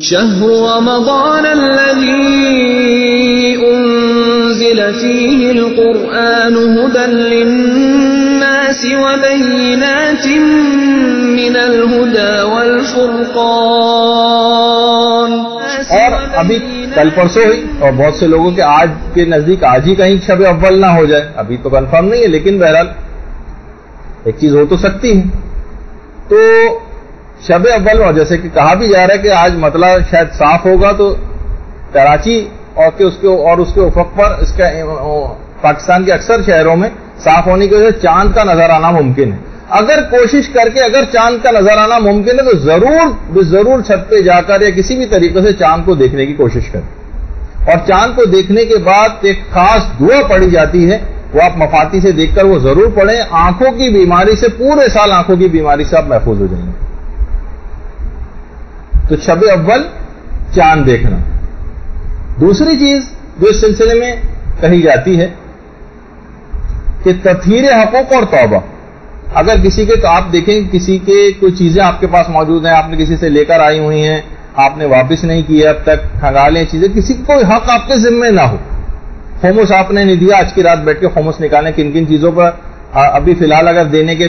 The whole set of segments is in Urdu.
شهر رمضان الذي أنزل فيه القرآن هدى للناس وبينات من الهدى والفرقان. اور ابھی کل پرسوں ہوئی اور بہت سے لوگوں کے آج کے نزدیک آج ہی کہیں شب اول نہ ہو جائے، ابھی تو کنفرم نہیں ہے، لیکن بہرحال ایک چیز ہو تو سکتی ہے۔ تو شب اول اور جیسے کہ کہا بھی جا رہا ہے کہ آج مطلع شاید صاف ہوگا تو کراچی اور کہ اس کے اور اس کے افق پر اس کا پاکستان کے اکثر شہروں میں صاف ہونے کی وجہ سے چاند کا نظر آنا ممکن ہے۔ اگر کوشش کر کے اگر چاند کا نظر آنا ممکن ہے تو ضرور ضرور چھت پہ جا کر یا کسی بھی طریقے سے چاند کو دیکھنے کی کوشش کریں۔ اور چاند کو دیکھنے کے بعد ایک خاص دعا پڑی جاتی ہے، وہ آپ مفاتی سے دیکھ کر وہ ضرور پڑھیں، آنکھوں کی بیماری سے، پورے سال آنکھوں کی بیماری سے آپ محفوظ ہو جائیں گے۔ تو شب اول چاند دیکھنا۔ دوسری چیز جو اس سلسلے میں کہی جاتی ہے کہ تطہیر حقوق اور توبہ۔ اگر کسی کے تو آپ دیکھیں کسی کے کوئی چیزیں آپ کے پاس موجود ہیں، آپ نے کسی سے لے کر آئی ہوئی ہیں، آپ نے واپس نہیں کیا اب تک کھنگالیں چیزیں، کسی کو کوئی حق آپ کے ذمے نہ ہو۔ ہومس آپ نے نہیں دیا، آج کی رات بیٹھ کے ہومس نکالیں کن کن چیزوں پر ابھی فی الحال اگر دینے کے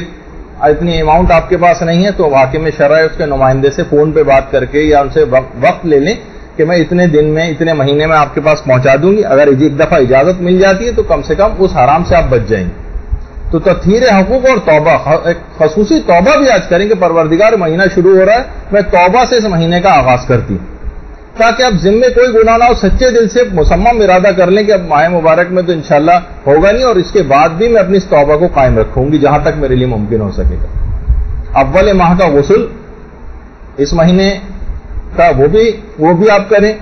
اتنی اماؤنٹ آپ کے پاس نہیں ہے تو واقع میں شرح اس کے نمائندے سے فون پہ بات کر کے یا ان سے وقت لے لیں کہ میں اتنے دن میں، اتنے مہینے میں آپ کے پاس پہنچا دوں گی۔ اگر ایک دفعہ اجازت مل جاتی ہے تو کم سے کم اس حرام سے آپ بچ جائیں گے۔ تو تطہیر حقوق اور توبہ ایک خصوصی توبہ بھی آج کریں کہ پروردگار مہینہ شروع ہو رہا ہے، میں توبہ سے اس مہینے کا آغاز کرتی ہوں۔ تاکہ اب ذمے کوئی گناہ نہ ہو، سچے دل سے مسمم ارادہ کر لیں کہ اب ماہ مبارک میں تو انشاءاللہ ہوگا نہیں اور اس کے بعد بھی میں اپنی اس توبہ کو قائم رکھوں گی جہاں تک میرے لیے ممکن ہو سکے گا۔ اول ماہ کا غسل، اس مہینے کا وہ بھی وہ بھی آپ کریں۔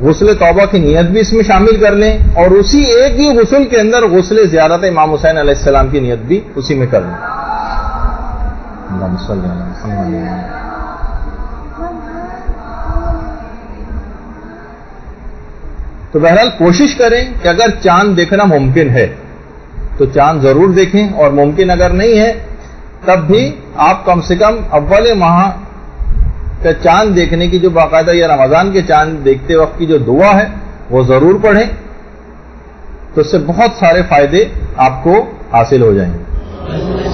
غسل توبہ کی نیت بھی اس میں شامل کر لیں اور اسی ایک ہی غسل کے اندر غسل زیارت امام حسین علیہ السلام کی نیت بھی اسی میں کر لیں۔ تو بہرحال کوشش کریں کہ اگر چاند دیکھنا ممکن ہے، تو چاند ضرور دیکھیں، اور ممکن اگر نہیں ہے، تب بھی آپ کم سے کم اول ماہ کا چاند دیکھنے کی جو باقاعدہ یا رمضان کے چاند دیکھتے وقت کی جو دعا ہے، وہ ضرور پڑھیں، تو اس سے بہت سارے فائدے آپ کو حاصل ہو جائیں گے۔